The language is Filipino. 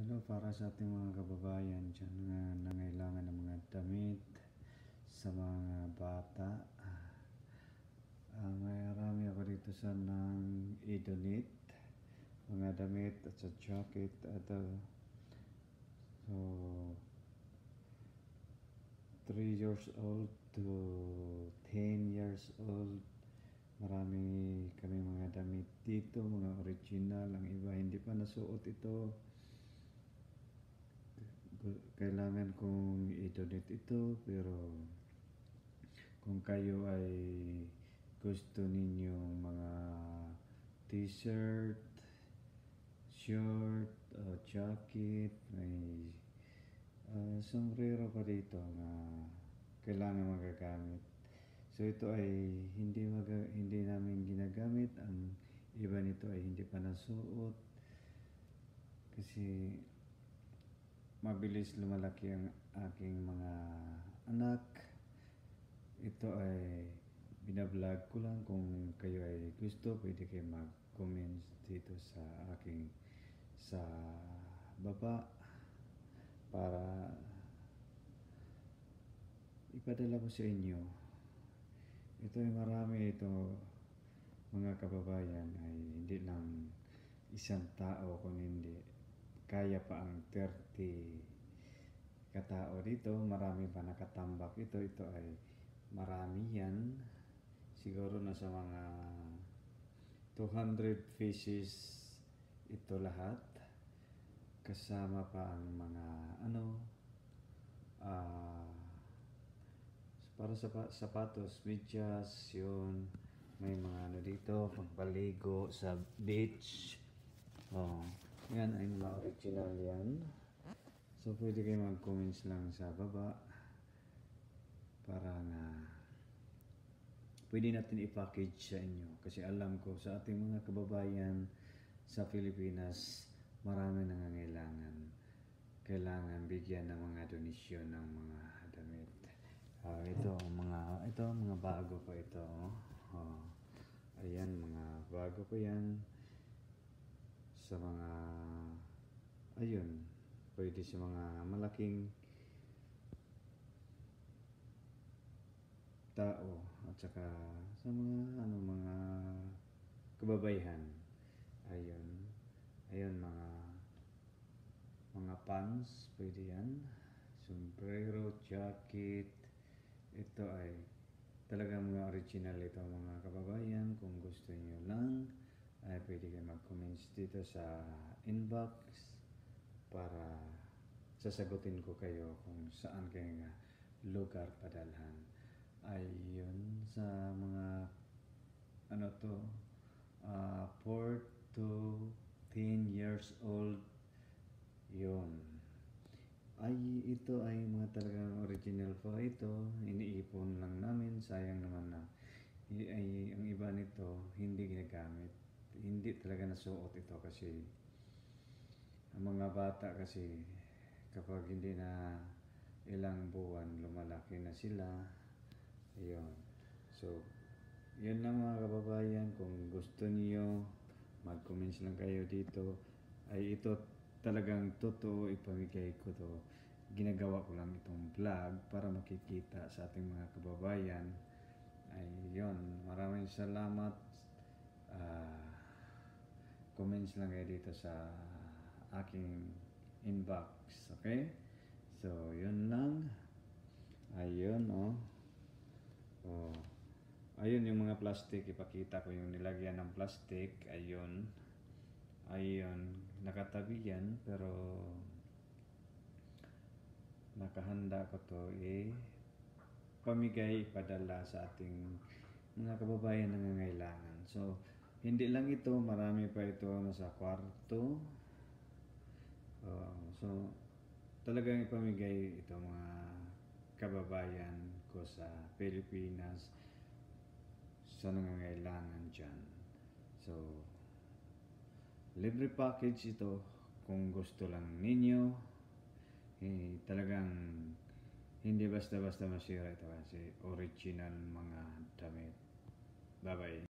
Hello para sa ating mga kababayan dyan na nangailangan ng mga damit sa mga bata. Uh, marami ako dito sa nang i-donate mga damit at sa jacket at uh, so 3 years old to 10 years old marami kami mga damit dito mga original ang iba hindi pa nasuot ito kailangan kong i-donate ito pero kung kayo ay gusto ninyong mga t-shirt short uh, jacket may uh, sombrero pa dito na kailangan magagamit. So ito ay hindi maga, hindi namin ginagamit. Ang iba nito ay hindi pa nasuot. Kasi mabilis lumalaki ang aking mga anak. Ito ay binablog ko lang kung kayo ay gusto, pwede kayo mag-comment dito sa aking sa baba para ipadala ko sa inyo. Ito ay marami ito mga kababayan ay hindi lang isang tao kung hindi kaya pa ang 30 katao dito. Marami pa nakatambak ito. Ito ay marami yan. Siguro na sa mga 200 faces ito lahat. Kasama pa ang mga ano uh, para sa sapatos, medyas, yun. May mga ano dito, pagpaligo sa beach. Oh. Yan ay mga original yan. So, pwede kayo mag-comments lang sa baba para nga pwede natin i-package sa inyo. Kasi alam ko sa ating mga kababayan sa Pilipinas, marami nangangailangan. Kailangan bigyan ng mga donisyon ng mga damit. Uh, ito, mga, ito, mga bago ko ito. Oh. Ayan, mga bago ko yan sa mga ayun pwede sa mga malaking tao at saka sa mga ano mga kababayhan ayun. Ayun mga mga pants pwede yan. Sombrero jacket. Ito ay talagang mga original ito mga kababayan kung gusto niyo lang ay pwede kayo mag-comments dito sa inbox para sasagutin ko kayo kung saan kayo lugar padalhan. Ayun sa mga ano to uh, 4 to 10 years old yun. Ay ito ay mga talagang original pa ito iniipon lang namin. Sayang naman na ay, ang iba nito hindi ginagamit hindi talaga nasuot ito kasi ang mga bata kasi kapag hindi na ilang buwan lumalaki na sila. Ayun. So yun lang mga kababayan. Kung gusto niyo mag-comments lang kayo dito. Ay ito talagang totoo ipamigay ko to. Ginagawa ko lang itong vlog para makikita sa ating mga kababayan. Ay maraming salamat. Uh, comments lang kayo dito sa aking inbox. Okay? So, yun lang. Ayun, oh. Oh. Ayun yung mga plastic. Ipakita ko yung nilagyan ng plastic. Ayun. Ayun. Nakatabi yan. Pero, nakahanda ko to eh pamigay padala sa ating mga kababayan na nangangailangan. So, hindi lang ito, marami pa ito nasa kwarto. Uh, so, talagang ipamigay ito mga kababayan ko sa Pilipinas sa nangangailangan dyan. So, libre package ito kung gusto lang ninyo. Eh, talagang hindi basta-basta masira ito kasi original mga damit. Bye-bye.